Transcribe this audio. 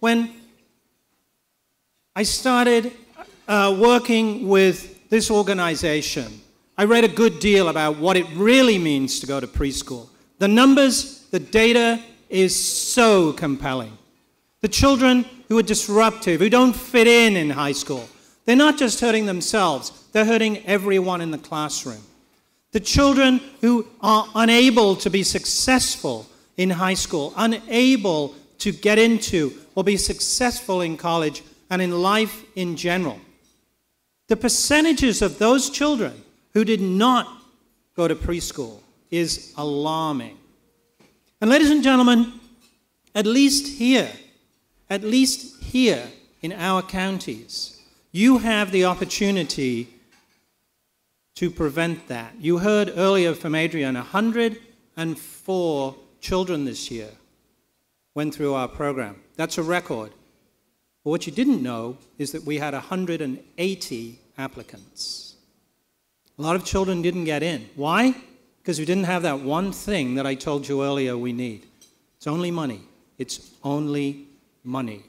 when I started uh, working with this organization, I read a good deal about what it really means to go to preschool. The numbers, the data is so compelling. The children who are disruptive, who don't fit in in high school, they're not just hurting themselves, they're hurting everyone in the classroom. The children who are unable to be successful in high school, unable to get into or be successful in college and in life in general. The percentages of those children who did not go to preschool is alarming. And, ladies and gentlemen, at least here, at least here in our counties, you have the opportunity to prevent that. You heard earlier from Adrian 104 children this year went through our program. That's a record. But what you didn't know is that we had 180 applicants. A lot of children didn't get in. Why? Because we didn't have that one thing that I told you earlier we need. It's only money. It's only money.